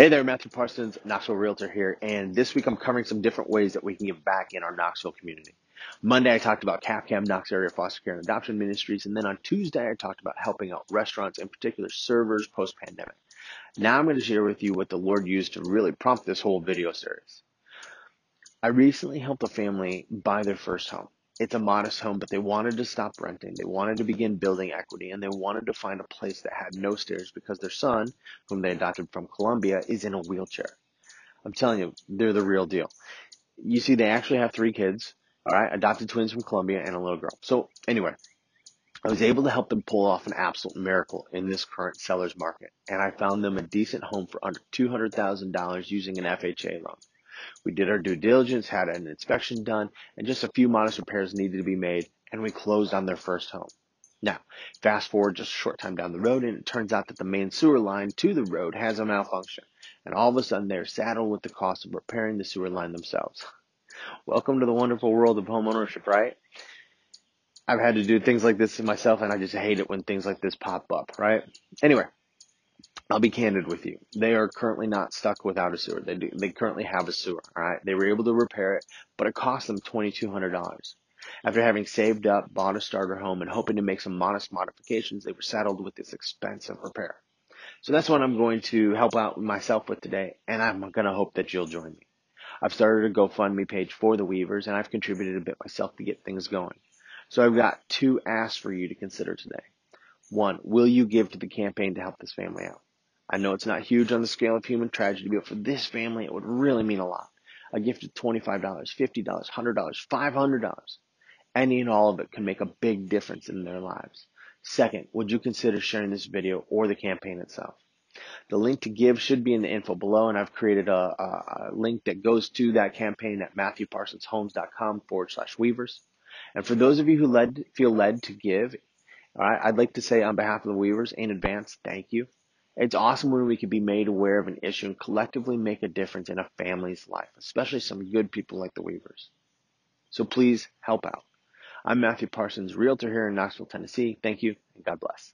Hey there, Matthew Parsons, Knoxville Realtor here, and this week I'm covering some different ways that we can give back in our Knoxville community. Monday I talked about KAFCAM, Knox Area Foster Care and Adoption Ministries, and then on Tuesday I talked about helping out restaurants, in particular servers, post-pandemic. Now I'm going to share with you what the Lord used to really prompt this whole video series. I recently helped a family buy their first home. It's a modest home, but they wanted to stop renting. They wanted to begin building equity and they wanted to find a place that had no stairs because their son, whom they adopted from Colombia, is in a wheelchair. I'm telling you, they're the real deal. You see, they actually have three kids, all right, adopted twins from Colombia and a little girl. So anyway, I was able to help them pull off an absolute miracle in this current seller's market. And I found them a decent home for under $200,000 using an FHA loan. We did our due diligence, had an inspection done, and just a few modest repairs needed to be made, and we closed on their first home. Now, fast forward just a short time down the road, and it turns out that the main sewer line to the road has a malfunction. And all of a sudden, they're saddled with the cost of repairing the sewer line themselves. Welcome to the wonderful world of homeownership, right? I've had to do things like this myself, and I just hate it when things like this pop up, right? Anyway, I'll be candid with you. They are currently not stuck without a sewer. They do, they currently have a sewer. All right. They were able to repair it, but it cost them $2,200. After having saved up, bought a starter home, and hoping to make some modest modifications, they were saddled with this expensive repair. So that's what I'm going to help out myself with today, and I'm going to hope that you'll join me. I've started a GoFundMe page for the Weavers, and I've contributed a bit myself to get things going. So I've got two asks for you to consider today. One, will you give to the campaign to help this family out? I know it's not huge on the scale of human tragedy, but for this family, it would really mean a lot. A gift of $25, $50, $100, $500. Any and all of it can make a big difference in their lives. Second, would you consider sharing this video or the campaign itself? The link to give should be in the info below, and I've created a, a, a link that goes to that campaign at matthewparsonshomes.com forward slash weavers. And for those of you who led, feel led to give, all right, I'd like to say on behalf of the weavers in advance, thank you. It's awesome when we can be made aware of an issue and collectively make a difference in a family's life, especially some good people like the Weavers. So please help out. I'm Matthew Parsons, realtor here in Knoxville, Tennessee. Thank you and God bless.